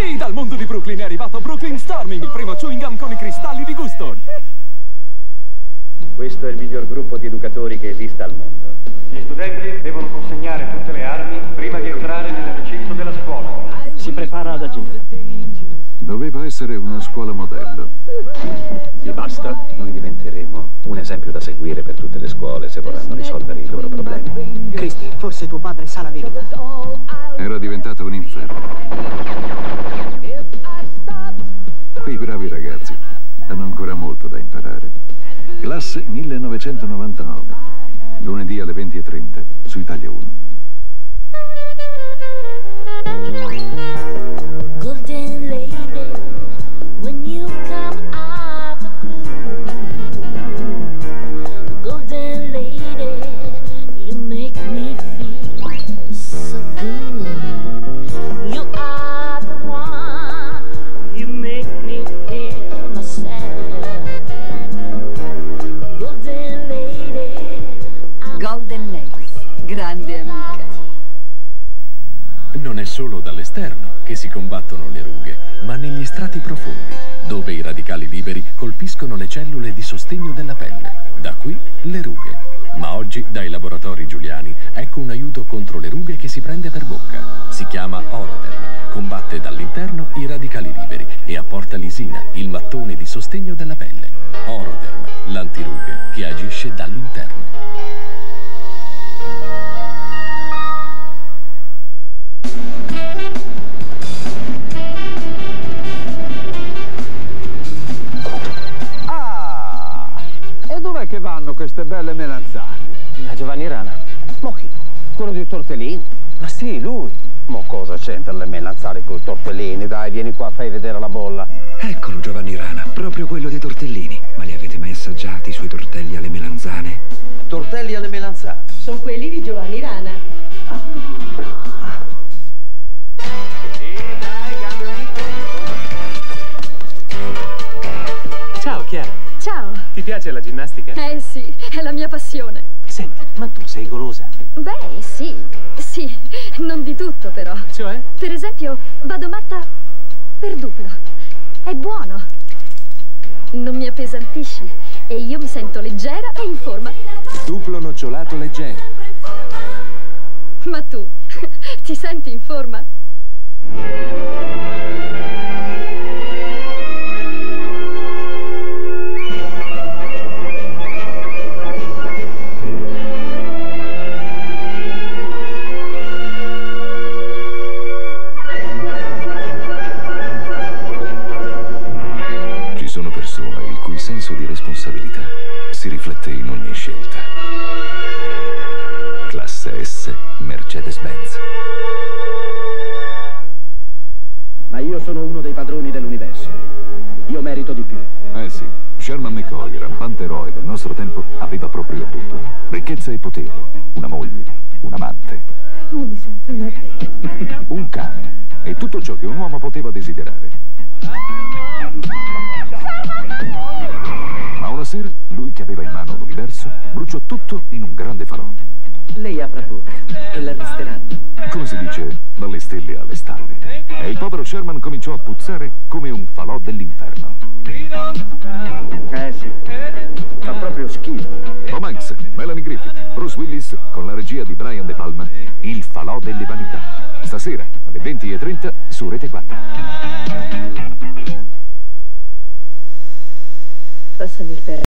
Sì, dal mondo di Brooklyn è arrivato Brooklyn Storming, il primo chewing gum con i cristalli di gusto. Questo è il miglior gruppo di educatori che esista al mondo. Gli studenti devono consegnare tutte le armi prima di entrare nel recinto della scuola. Si prepara ad agire. Doveva essere una scuola modello. Vi basta? Noi diventeremo un esempio da seguire per tutte le scuole se vorranno risolvere i loro problemi. Cristi, forse tuo padre sa la verità. Era diventato un inferno. Bravi ragazzi hanno ancora molto da imparare. Classe 1999. Lunedì alle 20.30 su Italia 1. Non è solo dall'esterno che si combattono le rughe, ma negli strati profondi, dove i radicali liberi colpiscono le cellule di sostegno della pelle. Da qui le rughe. Ma oggi, dai laboratori Giuliani, ecco un aiuto contro le rughe che si prende per bocca. Si chiama Oroderm, combatte dall'interno i radicali liberi e apporta lisina, il mattone di sostegno della pelle. Oroderm, l'antirughe che agisce dall'interno. Ah! E dov'è che vanno queste belle melanzane? Da Giovanni Rana. Mo chi? Quello di Tortellini? Ma sì, lui. Ma cosa c'entra le melanzane con i tortellini? Dai, vieni qua, fai vedere la bolla. Eccolo Giovanni Rana, proprio quello dei tortellini. Ma li avete mai assaggiati i suoi tortelli alle melanzane? Tortelli alle melanzane. Sono quelli di Giovanni Rana. Ciao Chiara, Ciao. ti piace la ginnastica? Eh sì, è la mia passione. Senti, ma tu sei golosa. Beh, sì, sì, non di tutto però. Cioè? Per esempio, vado matta per duplo. È buono. Non mi appesantisce e io mi sento leggera e in forma. Duplo nocciolato leggero. Ma tu, ti senti in forma? Responsabilità si riflette in ogni scelta. Classe S Mercedes-Benz. Ma io sono uno dei padroni dell'universo. Io merito di più. Eh sì, Sherman McCoy, rampante eroe del nostro tempo, aveva proprio tutto. Ricchezza e potere, una moglie, un amante, Mi sento una un cane e tutto ciò che un uomo poteva desiderare. Sera, lui che aveva in mano l'universo, bruciò tutto in un grande falò. Lei apra bocca e l'arresteranno. Come si dice, dalle stelle alle stalle. E il povero Sherman cominciò a puzzare come un falò dell'inferno. Eh sì, fa proprio schifo. Tom Hanks, Melanie Griffith, Bruce Willis con la regia di Brian De Palma, Il falò delle vanità. Stasera alle 20.30 su Rete 4. Passami il pere.